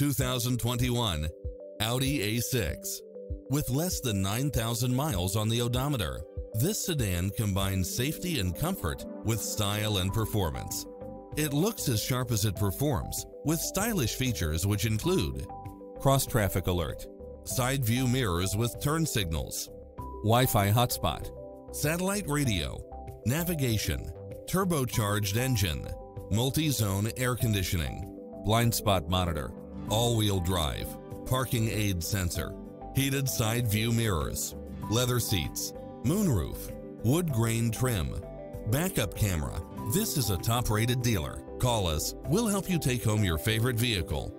2021 Audi A6. With less than 9,000 miles on the odometer, this sedan combines safety and comfort with style and performance. It looks as sharp as it performs, with stylish features which include cross-traffic alert, side view mirrors with turn signals, Wi-Fi hotspot, satellite radio, navigation, turbocharged engine, multi-zone air conditioning, blind spot monitor, all-wheel drive, parking aid sensor, heated side view mirrors, leather seats, moonroof, wood grain trim, backup camera. This is a top-rated dealer. Call us. We'll help you take home your favorite vehicle.